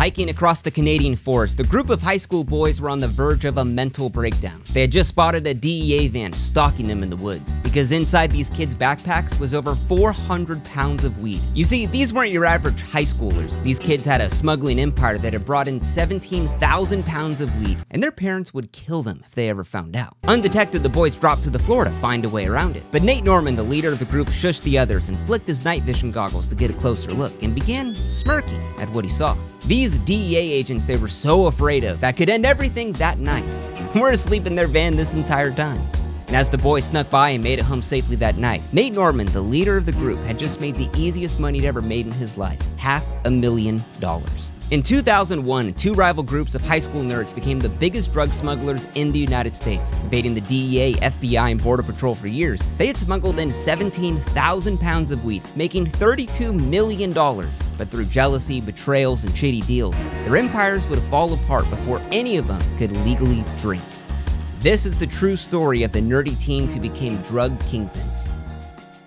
Hiking across the Canadian forest, the group of high school boys were on the verge of a mental breakdown. They had just spotted a DEA van stalking them in the woods, because inside these kids' backpacks was over 400 pounds of weed. You see, these weren't your average high schoolers. These kids had a smuggling empire that had brought in 17,000 pounds of weed, and their parents would kill them if they ever found out. Undetected, the boys dropped to the floor to find a way around it. But Nate Norman, the leader of the group, shushed the others and flicked his night vision goggles to get a closer look, and began smirking at what he saw. These DEA agents they were so afraid of that could end everything that night were asleep in their van this entire time. And as the boys snuck by and made it home safely that night, Nate Norman, the leader of the group, had just made the easiest money he'd ever made in his life half a million dollars. In 2001, two rival groups of high school nerds became the biggest drug smugglers in the United States, evading the DEA, FBI, and Border Patrol for years. They had smuggled in 17,000 pounds of weed, making $32 million. But through jealousy, betrayals, and shady deals, their empires would fall apart before any of them could legally drink. This is the true story of the nerdy teens who became drug kingpins.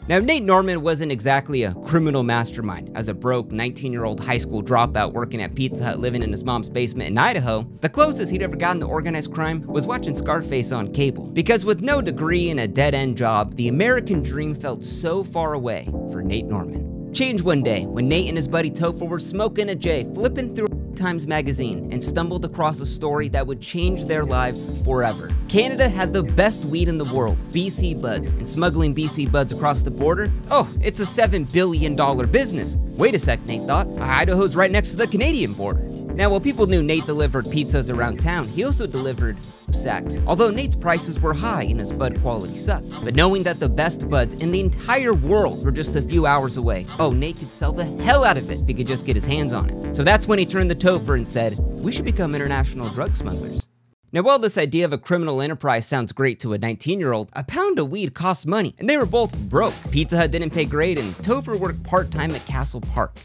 Now, Nate Norman wasn't exactly a criminal mastermind. As a broke 19 year old high school dropout working at Pizza Hut living in his mom's basement in Idaho, the closest he'd ever gotten to organized crime was watching Scarface on cable. Because with no degree and a dead end job, the American dream felt so far away for Nate Norman. Change one day when Nate and his buddy Topher were smoking a J, flipping through Times Magazine and stumbled across a story that would change their lives forever. Canada had the best weed in the world, BC Buds, and smuggling BC Buds across the border? Oh, it's a $7 billion business. Wait a sec, Nate thought. Idaho's right next to the Canadian border. Now, while people knew Nate delivered pizzas around town, he also delivered sex. Although Nate's prices were high and his bud quality sucked. But knowing that the best buds in the entire world were just a few hours away, oh, Nate could sell the hell out of it if he could just get his hands on it. So that's when he turned the Topher and said, we should become international drug smugglers. Now, while this idea of a criminal enterprise sounds great to a 19 year old, a pound of weed costs money, and they were both broke. Pizza Hut didn't pay great, and Topher worked part time at Castle Park.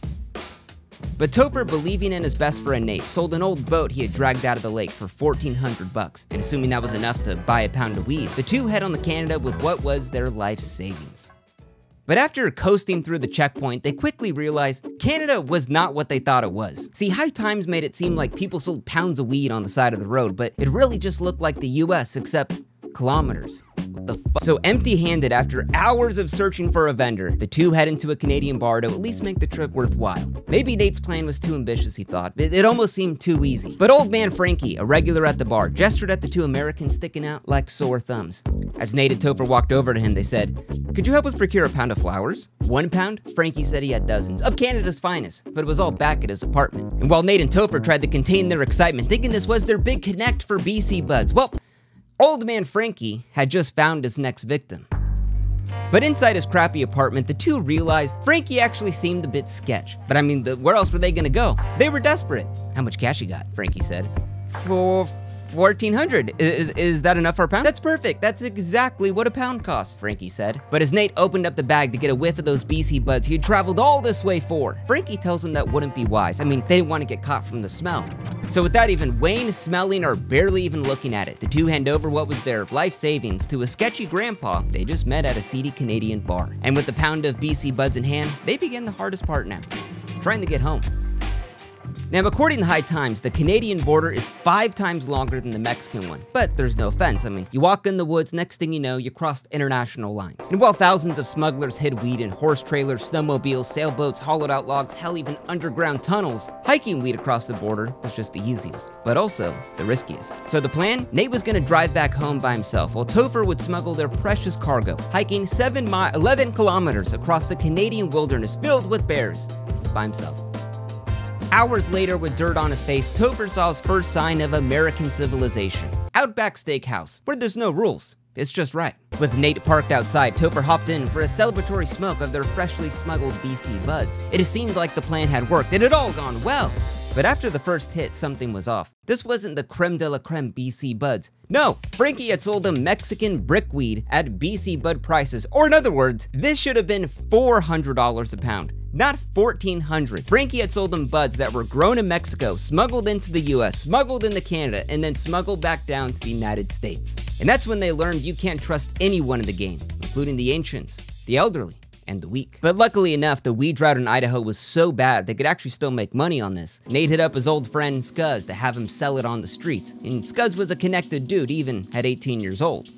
But Topher, believing in his best friend Nate, sold an old boat he had dragged out of the lake for 1400 bucks, and assuming that was enough to buy a pound of weed, the two head on the Canada with what was their life savings. But after coasting through the checkpoint, they quickly realized Canada was not what they thought it was. See, High Times made it seem like people sold pounds of weed on the side of the road, but it really just looked like the US, except kilometers. What the fuck? So empty-handed after hours of searching for a vendor, the two head into a Canadian bar to at least make the trip worthwhile. Maybe Nate's plan was too ambitious, he thought. It, it almost seemed too easy. But old man Frankie, a regular at the bar, gestured at the two Americans sticking out like sore thumbs. As Nate and Topher walked over to him, they said, Could you help us procure a pound of flowers? One pound? Frankie said he had dozens, of Canada's finest, but it was all back at his apartment. And while Nate and Topher tried to contain their excitement, thinking this was their big connect for BC Buds, well, Old man Frankie had just found his next victim. But inside his crappy apartment, the two realized Frankie actually seemed a bit sketch. But I mean, the, where else were they gonna go? They were desperate. How much cash you got? Frankie said. For 1400 is, is that enough for a pound? That's perfect. That's exactly what a pound costs, Frankie said. But as Nate opened up the bag to get a whiff of those BC buds he had traveled all this way for, Frankie tells him that wouldn't be wise. I mean, they didn't want to get caught from the smell. So without even Wayne smelling, or barely even looking at it, the two hand over what was their life savings to a sketchy grandpa they just met at a seedy Canadian bar. And with the pound of BC buds in hand, they begin the hardest part now, trying to get home. Now, according to High Times, the Canadian border is five times longer than the Mexican one. But there's no fence. I mean, you walk in the woods, next thing you know, you crossed international lines. And while thousands of smugglers hid weed in horse trailers, snowmobiles, sailboats, hollowed out logs, hell, even underground tunnels, hiking weed across the border was just the easiest, but also the riskiest. So the plan? Nate was gonna drive back home by himself, while Topher would smuggle their precious cargo, hiking 7 mi 11 kilometers across the Canadian wilderness filled with bears by himself. Hours later, with dirt on his face, Topher saw his first sign of American civilization. Outback Steakhouse, where there's no rules. It's just right. With Nate parked outside, Topher hopped in for a celebratory smoke of their freshly smuggled BC buds. It seemed like the plan had worked. And it had all gone well. But after the first hit, something was off. This wasn't the creme de la creme BC buds. No, Frankie had sold them Mexican brickweed at BC bud prices. Or in other words, this should have been $400 a pound not 1400. Frankie had sold them buds that were grown in Mexico, smuggled into the US, smuggled into Canada, and then smuggled back down to the United States. And that's when they learned you can't trust anyone in the game, including the ancients, the elderly, and the weak. But luckily enough, the weed drought in Idaho was so bad they could actually still make money on this. Nate hit up his old friend Scuzz to have him sell it on the streets, and Scuzz was a connected dude even at 18 years old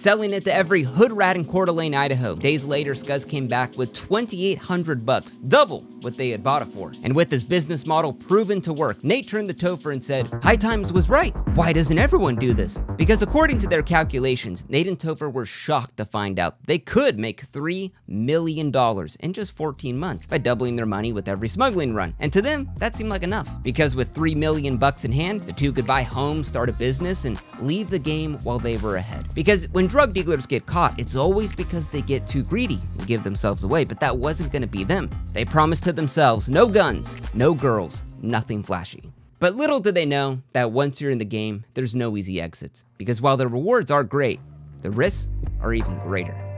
selling it to every hood rat in Coeur d'Alene, Idaho. Days later, Scuzz came back with 2,800 bucks, double what they had bought it for. And with his business model proven to work, Nate turned the Topher and said, High Times was right. Why doesn't everyone do this? Because according to their calculations, Nate and Topher were shocked to find out they could make $3 million in just 14 months by doubling their money with every smuggling run. And to them, that seemed like enough. Because with 3 million bucks in hand, the two could buy homes, start a business, and leave the game while they were ahead. Because when drug dealers get caught, it's always because they get too greedy and give themselves away, but that wasn't gonna be them. They promised to themselves no guns, no girls, nothing flashy. But little did they know that once you're in the game, there's no easy exits. Because while the rewards are great, the risks are even greater.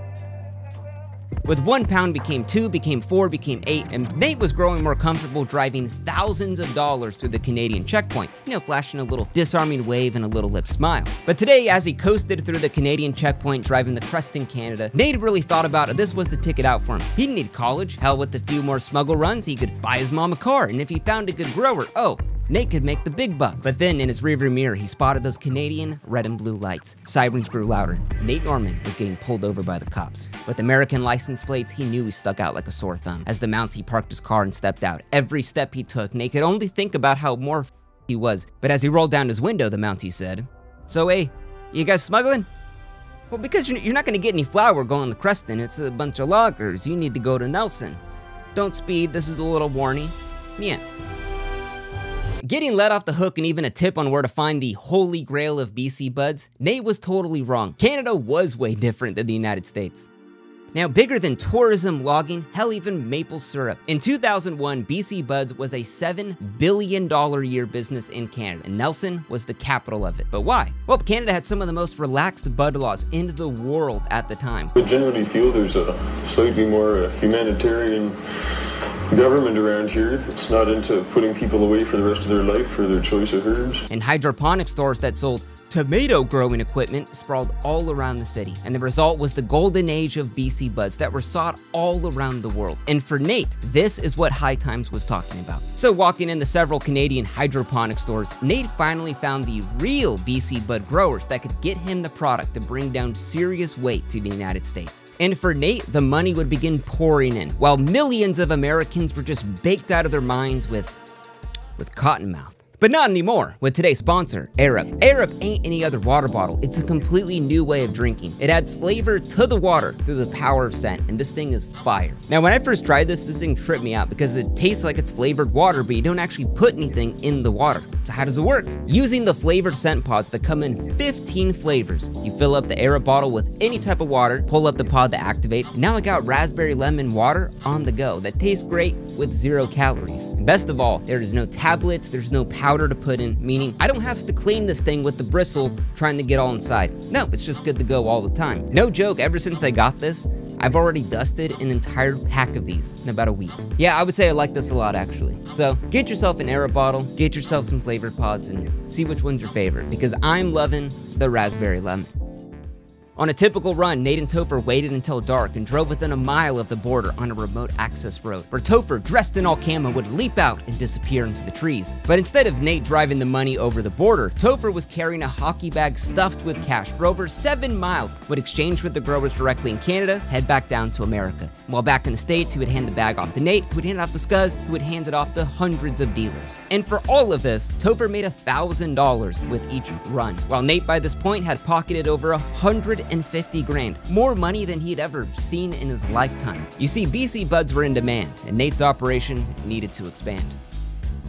With one pound became two, became four, became eight, and Nate was growing more comfortable driving thousands of dollars through the Canadian checkpoint, you know, flashing a little disarming wave and a little lip smile. But today, as he coasted through the Canadian checkpoint driving the Creston Canada, Nate really thought about it. This was the ticket out for him. He didn't need college. Hell, with a few more smuggle runs, he could buy his mom a car, and if he found a good grower, oh, Nate could make the big bucks. But then in his rearview mirror, he spotted those Canadian red and blue lights. Sirens grew louder. Nate Norman was getting pulled over by the cops. With American license plates, he knew he stuck out like a sore thumb. As the Mountie parked his car and stepped out, every step he took, Nate could only think about how more he was. But as he rolled down his window, the Mountie said, So hey, you guys smuggling? Well, because you're not gonna get any flour going to Creston. It's a bunch of loggers. You need to go to Nelson. Don't speed, this is a little warning. Yeah. Getting let off the hook and even a tip on where to find the holy grail of BC buds, Nate was totally wrong. Canada was way different than the United States. Now, bigger than tourism, logging, hell, even maple syrup. In 2001, BC Buds was a $7 billion a year business in Canada, and Nelson was the capital of it. But why? Well, Canada had some of the most relaxed bud laws in the world at the time. I generally feel there's a slightly more uh, humanitarian government around here it's not into putting people away for the rest of their life for their choice of herbs. And hydroponic stores that sold tomato growing equipment sprawled all around the city, and the result was the golden age of BC buds that were sought all around the world. And for Nate, this is what High Times was talking about. So walking into several Canadian hydroponic stores, Nate finally found the real BC bud growers that could get him the product to bring down serious weight to the United States. And for Nate, the money would begin pouring in, while millions of Americans were just baked out of their minds with with cottonmouth. But not anymore with today's sponsor, air up. Arup ain't any other water bottle. It's a completely new way of drinking. It adds flavor to the water through the power of scent, and this thing is fire. Now, when I first tried this, this thing tripped me out because it tastes like it's flavored water, but you don't actually put anything in the water. So how does it work? Using the flavored scent pods that come in 15 flavors, you fill up the air up bottle with any type of water, pull up the pod to activate. Now I got raspberry lemon water on the go that tastes great with zero calories. And best of all, there is no tablets, there's no powder to put in, meaning I don't have to clean this thing with the bristle trying to get all inside. No, it's just good to go all the time. No joke, ever since I got this, I've already dusted an entire pack of these in about a week. Yeah, I would say I like this a lot actually. So get yourself an air up bottle, get yourself some flavored pods, and see which one's your favorite because I'm loving the raspberry lemon. On a typical run, Nate and Topher waited until dark and drove within a mile of the border on a remote access road, where Topher, dressed in all camo, would leap out and disappear into the trees. But instead of Nate driving the money over the border, Topher was carrying a hockey bag stuffed with cash for over seven miles, would exchange with the growers directly in Canada, head back down to America. While back in the States, he would hand the bag off to Nate, who would hand it off to Scuzz, who would hand it off to hundreds of dealers. And for all of this, Topher made $1,000 with each run, while Nate by this point had pocketed over a hundred 150 grand, more money than he'd ever seen in his lifetime. You see, BC Buds were in demand, and Nate's operation needed to expand.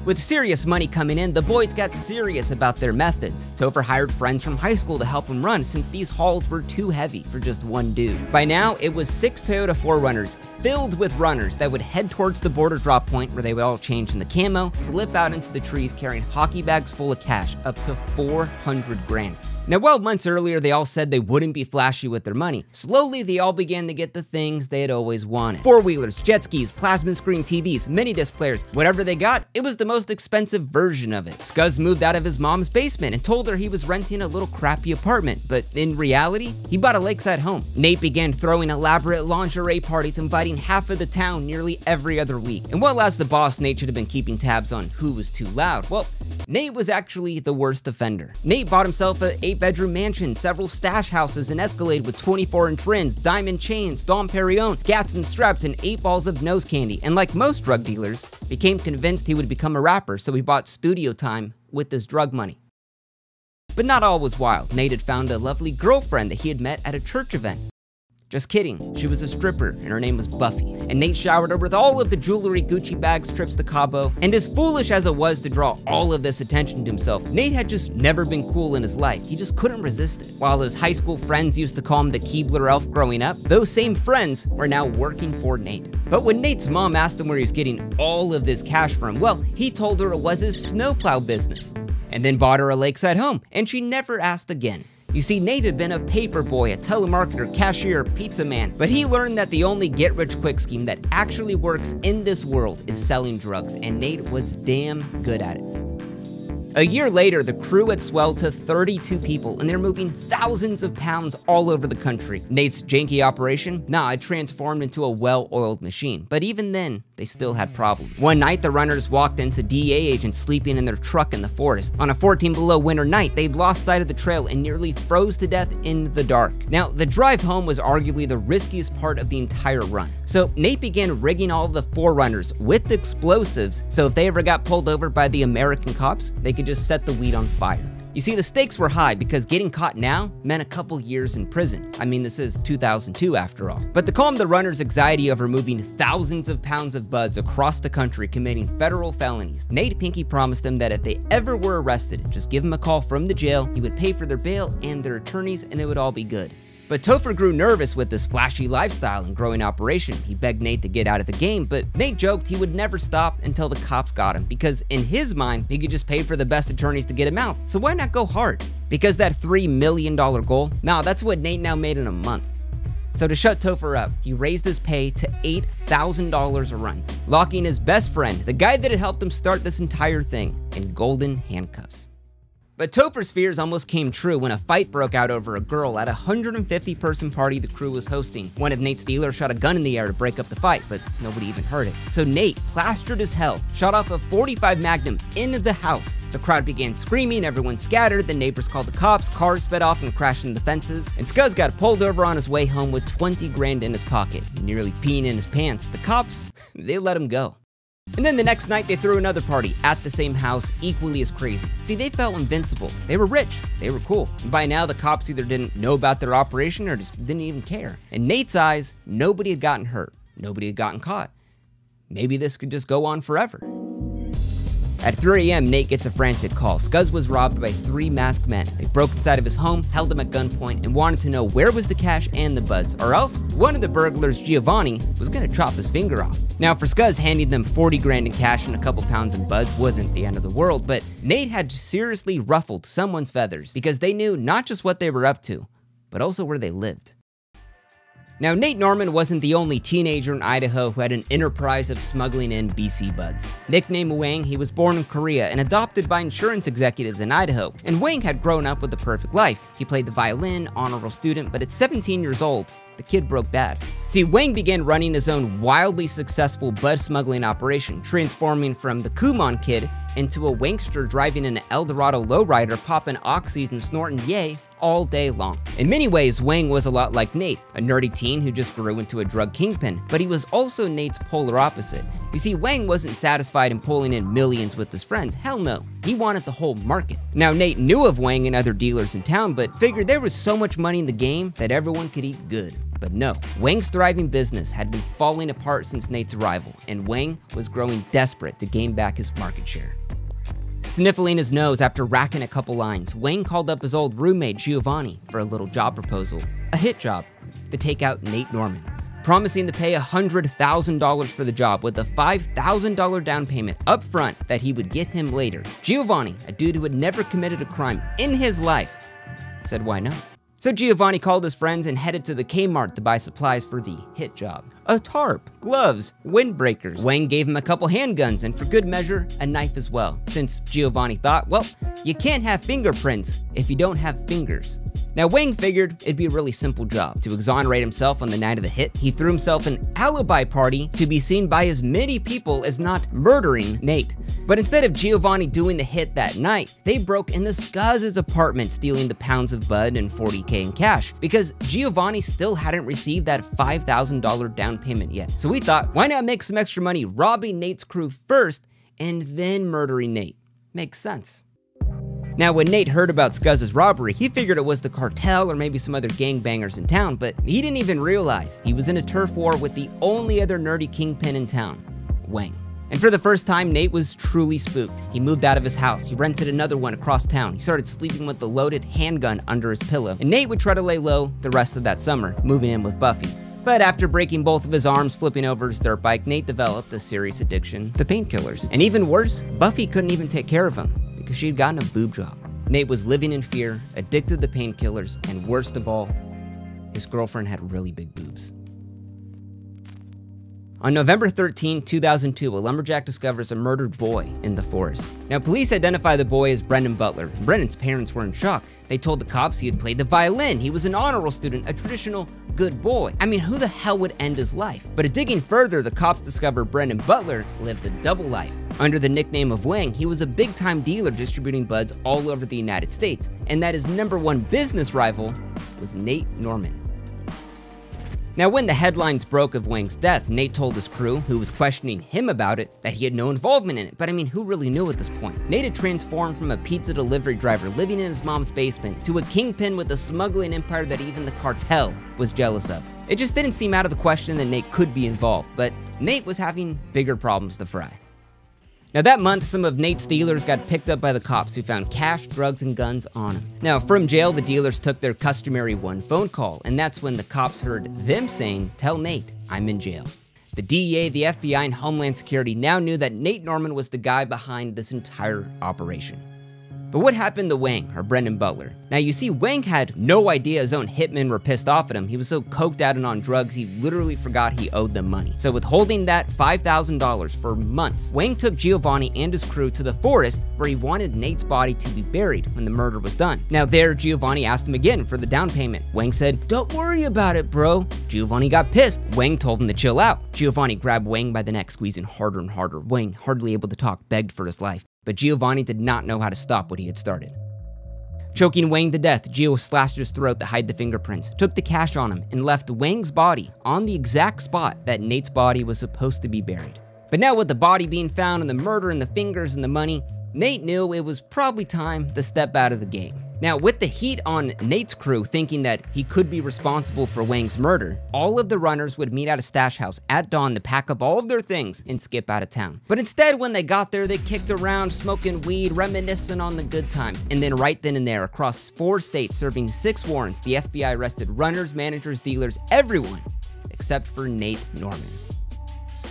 With serious money coming in, the boys got serious about their methods. Topher hired friends from high school to help him run since these hauls were too heavy for just one dude. By now, it was six Toyota 4Runners filled with runners that would head towards the border drop point where they would all change in the camo, slip out into the trees carrying hockey bags full of cash, up to 400 grand. Now, while months earlier they all said they wouldn't be flashy with their money, slowly they all began to get the things they had always wanted. Four-wheelers, jet skis, plasma screen TVs, mini disc players, whatever they got, it was the most expensive version of it. Scuzz moved out of his mom's basement and told her he was renting a little crappy apartment, but in reality, he bought a lakeside home. Nate began throwing elaborate lingerie parties, inviting half of the town nearly every other week. And while as the boss, Nate should have been keeping tabs on who was too loud, well, Nate was actually the worst offender. Nate bought himself a eight bedroom mansion, several stash houses, an Escalade with 24 inch rims, diamond chains, Dom Perignon, Gadsden straps, and eight balls of nose candy. And like most drug dealers, became convinced he would become a rapper, so he bought studio time with his drug money. But not all was wild. Nate had found a lovely girlfriend that he had met at a church event. Just kidding, she was a stripper and her name was Buffy. And Nate showered her with all of the jewelry, Gucci bags, trips to Cabo. And as foolish as it was to draw all of this attention to himself, Nate had just never been cool in his life. He just couldn't resist it. While his high school friends used to call him the Keebler elf growing up, those same friends were now working for Nate. But when Nate's mom asked him where he was getting all of this cash from, well, he told her it was his snowplow business. And then bought her a lakeside home, and she never asked again. You see, Nate had been a paper boy, a telemarketer, cashier, pizza man, but he learned that the only get rich quick scheme that actually works in this world is selling drugs, and Nate was damn good at it. A year later, the crew had swelled to 32 people and they're moving thousands of pounds all over the country. Nate's janky operation? Nah, it transformed into a well oiled machine. But even then, they still had problems. One night, the runners walked into DEA agents sleeping in their truck in the forest. On a 14 below winter night, they'd lost sight of the trail and nearly froze to death in the dark. Now, the drive home was arguably the riskiest part of the entire run. So Nate began rigging all of the 4Runners with explosives so if they ever got pulled over by the American cops, they could just set the weed on fire. You see, the stakes were high because getting caught now meant a couple years in prison. I mean, this is 2002 after all. But to calm the runner's anxiety over moving thousands of pounds of buds across the country committing federal felonies, Nate Pinky promised them that if they ever were arrested, just give him a call from the jail, he would pay for their bail and their attorneys, and it would all be good. But Topher grew nervous with this flashy lifestyle and growing operation. He begged Nate to get out of the game, but Nate joked he would never stop until the cops got him because in his mind, he could just pay for the best attorneys to get him out. So why not go hard? Because that $3 million goal? Nah, that's what Nate now made in a month. So to shut Topher up, he raised his pay to $8,000 a run, locking his best friend, the guy that had helped him start this entire thing, in golden handcuffs. But Topher's fears almost came true when a fight broke out over a girl at a 150 person party the crew was hosting. One of Nate's dealers shot a gun in the air to break up the fight, but nobody even heard it. So Nate, plastered as hell, shot off a 45 Magnum into the house. The crowd began screaming, everyone scattered, the neighbors called the cops, cars sped off and crashed into the fences, and Scuzz got pulled over on his way home with 20 grand in his pocket, nearly peeing in his pants. The cops, they let him go. And then the next night, they threw another party at the same house, equally as crazy. See, they felt invincible. They were rich. They were cool. And by now, the cops either didn't know about their operation or just didn't even care. In Nate's eyes, nobody had gotten hurt. Nobody had gotten caught. Maybe this could just go on forever. At 3 a.m., Nate gets a frantic call. Scuzz was robbed by three masked men. They broke inside of his home, held him at gunpoint, and wanted to know where was the cash and the buds, or else one of the burglars, Giovanni, was gonna chop his finger off. Now, for Scuzz, handing them 40 grand in cash and a couple pounds in buds wasn't the end of the world, but Nate had seriously ruffled someone's feathers because they knew not just what they were up to, but also where they lived. Now, Nate Norman wasn't the only teenager in Idaho who had an enterprise of smuggling in BC buds. Nicknamed Wang, he was born in Korea and adopted by insurance executives in Idaho. And Wang had grown up with the perfect life. He played the violin, honorable student, but at 17 years old, the kid broke bad. See, Wang began running his own wildly successful bud smuggling operation, transforming from the Kumon kid into a wankster driving an Eldorado lowrider, popping oxys and snorting yay all day long. In many ways, Wang was a lot like Nate, a nerdy teen who just grew into a drug kingpin, but he was also Nate's polar opposite. You see, Wang wasn't satisfied in pulling in millions with his friends, hell no. He wanted the whole market. Now, Nate knew of Wang and other dealers in town, but figured there was so much money in the game that everyone could eat good. But no, Wang's thriving business had been falling apart since Nate's arrival, and Wang was growing desperate to gain back his market share. Sniffling his nose after racking a couple lines, Wang called up his old roommate Giovanni for a little job proposal. A hit job to take out Nate Norman, promising to pay $100,000 for the job with a $5,000 down payment up front that he would get him later. Giovanni, a dude who had never committed a crime in his life, said why not? So Giovanni called his friends and headed to the Kmart to buy supplies for the hit job. A tarp, gloves, windbreakers. Wang gave him a couple handguns and for good measure, a knife as well, since Giovanni thought, well, you can't have fingerprints if you don't have fingers. Now, Wang figured it'd be a really simple job. To exonerate himself on the night of the hit, he threw himself an alibi party to be seen by as many people as not murdering Nate. But instead of Giovanni doing the hit that night, they broke into Scuzz's apartment, stealing the pounds of bud and 40k in cash, because Giovanni still hadn't received that $5,000 down payment yet. So we thought, why not make some extra money robbing Nate's crew first and then murdering Nate? Makes sense. Now, when Nate heard about Scuzz's robbery, he figured it was the cartel or maybe some other gangbangers in town, but he didn't even realize he was in a turf war with the only other nerdy kingpin in town, Wang. And for the first time, Nate was truly spooked. He moved out of his house, he rented another one across town, he started sleeping with the loaded handgun under his pillow, and Nate would try to lay low the rest of that summer, moving in with Buffy. But after breaking both of his arms flipping over his dirt bike, Nate developed a serious addiction to painkillers. And even worse, Buffy couldn't even take care of him because she had gotten a boob job. Nate was living in fear, addicted to painkillers, and worst of all, his girlfriend had really big boobs. On November 13, 2002, a lumberjack discovers a murdered boy in the forest. Now, police identify the boy as Brendan Butler. Brendan's parents were in shock. They told the cops he had played the violin, he was an honor roll student, a traditional good boy. I mean, who the hell would end his life? But digging further, the cops discover Brendan Butler lived a double life. Under the nickname of Wang, he was a big time dealer distributing buds all over the United States, and that his number one business rival was Nate Norman. Now, when the headlines broke of Wang's death, Nate told his crew, who was questioning him about it, that he had no involvement in it. But I mean, who really knew at this point? Nate had transformed from a pizza delivery driver living in his mom's basement to a kingpin with a smuggling empire that even the cartel was jealous of. It just didn't seem out of the question that Nate could be involved, but Nate was having bigger problems to fry. Now, that month, some of Nate's dealers got picked up by the cops who found cash, drugs, and guns on him. Now, from jail, the dealers took their customary one phone call, and that's when the cops heard them saying, Tell Nate, I'm in jail. The DEA, the FBI, and Homeland Security now knew that Nate Norman was the guy behind this entire operation. But what happened to Wang, or Brendan Butler? Now you see, Wang had no idea his own hitmen were pissed off at him. He was so coked out and on drugs, he literally forgot he owed them money. So withholding that $5,000 for months, Wang took Giovanni and his crew to the forest where he wanted Nate's body to be buried when the murder was done. Now there, Giovanni asked him again for the down payment. Wang said, don't worry about it, bro. Giovanni got pissed. Wang told him to chill out. Giovanni grabbed Wang by the neck, squeezing harder and harder. Wang, hardly able to talk, begged for his life but Giovanni did not know how to stop what he had started. Choking Wang to death, Gio slashed his throat to hide the fingerprints, took the cash on him, and left Wang's body on the exact spot that Nate's body was supposed to be buried. But now with the body being found and the murder and the fingers and the money, Nate knew it was probably time to step out of the game. Now, with the heat on Nate's crew thinking that he could be responsible for Wang's murder, all of the runners would meet at a stash house at dawn to pack up all of their things and skip out of town. But instead, when they got there, they kicked around, smoking weed, reminiscing on the good times. And then right then and there, across four states serving six warrants, the FBI arrested runners, managers, dealers, everyone except for Nate Norman.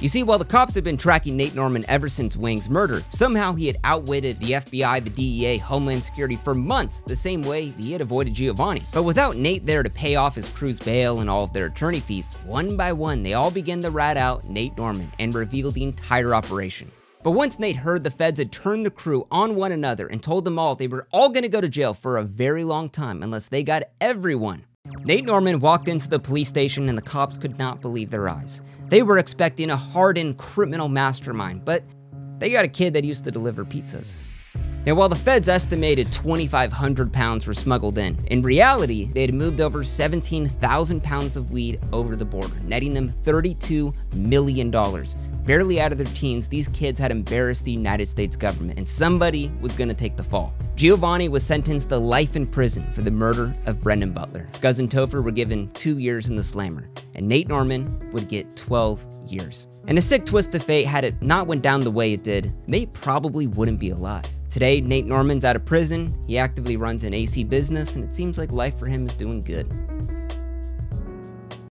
You see, while the cops had been tracking Nate Norman ever since Wang's murder, somehow he had outwitted the FBI, the DEA, Homeland Security for months, the same way he had avoided Giovanni. But without Nate there to pay off his crew's bail and all of their attorney fees, one by one they all began to rat out Nate Norman and reveal the entire operation. But once Nate heard the feds had turned the crew on one another and told them all they were all gonna go to jail for a very long time unless they got everyone, Nate Norman walked into the police station and the cops could not believe their eyes. They were expecting a hardened criminal mastermind, but they got a kid that used to deliver pizzas. Now, while the feds estimated 2,500 pounds were smuggled in, in reality, they had moved over 17,000 pounds of weed over the border, netting them $32 million. Barely out of their teens, these kids had embarrassed the United States government, and somebody was gonna take the fall. Giovanni was sentenced to life in prison for the murder of Brendan Butler. His cousin Topher were given two years in the slammer, and Nate Norman would get 12 years. And a sick twist of fate, had it not went down the way it did, Nate probably wouldn't be alive. Today, Nate Norman's out of prison, he actively runs an AC business, and it seems like life for him is doing good.